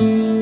Música